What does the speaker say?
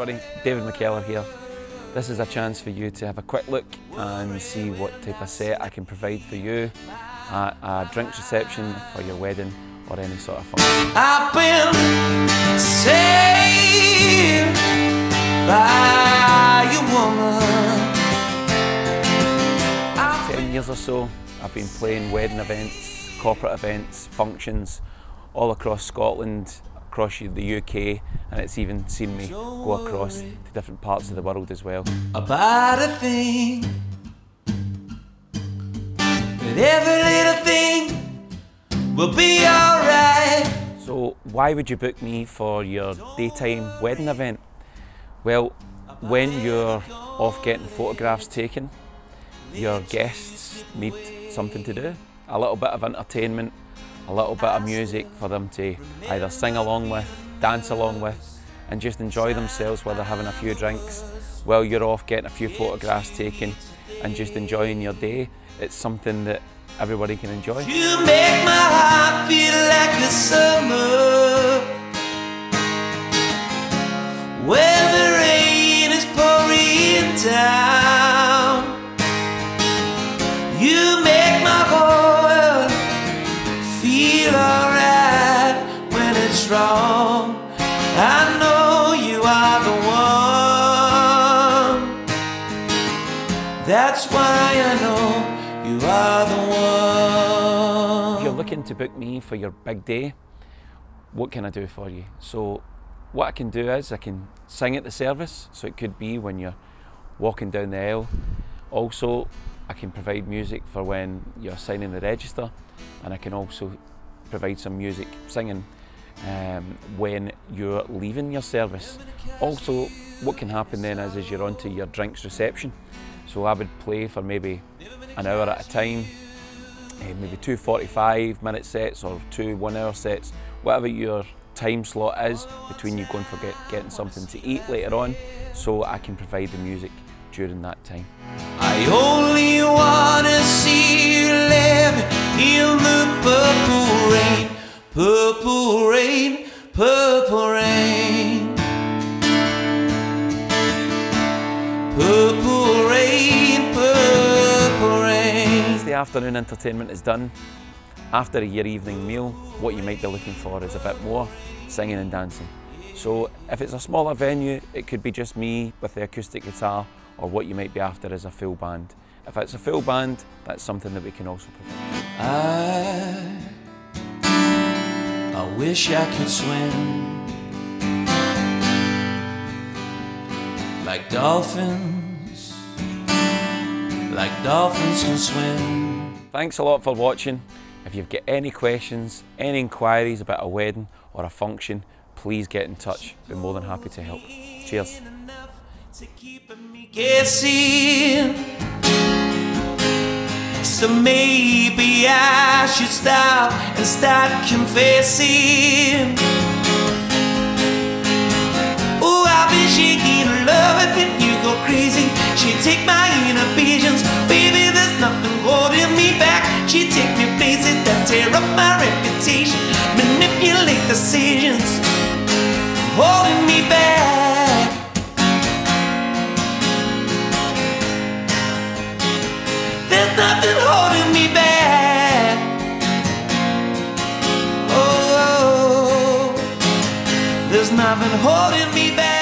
everybody, David McKellar here. This is a chance for you to have a quick look and see what type of set I can provide for you at a drinks reception for your wedding or any sort of function. I've been saved by a woman. Ten years or so, I've been playing wedding events, corporate events, functions all across Scotland, across the UK, and it's even seen me go across to different parts of the world as well. About a thing, but every little thing will be alright. So, why would you book me for your daytime wedding event? Well, when you're off getting photographs taken, your guests need something to do, a little bit of entertainment, a little bit of music for them to either sing along with, dance along with, and just enjoy themselves while they're having a few drinks, while you're off getting a few photographs taken and just enjoying your day. It's something that everybody can enjoy. You make my heart feel like a summer when the rain is pouring down. You I know you are the one. That's why I know you are the one. If you're looking to book me for your big day, what can I do for you? So, what I can do is I can sing at the service, so it could be when you're walking down the aisle. Also, I can provide music for when you're signing the register, and I can also provide some music singing um, when you're leaving your service. Also, what can happen then is, is you're onto your drinks reception. So I would play for maybe an hour at a time, eh, maybe two 45 minute sets or two one hour sets, whatever your time slot is between you going for get, getting something to eat later on, so I can provide the music during that time. I only wanna see you living in the purple rain, purple rain, purple rain. Purple rain, purple rain. Once the afternoon entertainment is done, after your evening meal, what you might be looking for is a bit more singing and dancing. So if it's a smaller venue, it could be just me with the acoustic guitar, or what you might be after is a full band. If it's a full band, that's something that we can also provide. I, I wish I could swim like dolphins, like dolphins can swim. Thanks a lot for watching. If you've got any questions, any inquiries about a wedding or a function, please get in touch. Be more than happy to help. Cheers. So maybe I should stop and start confessing. Oh, I've been shaking in love when you go crazy. She take my inhibitions, baby. There's nothing holding me back. She take me places that tear up my there's nothing holding me back.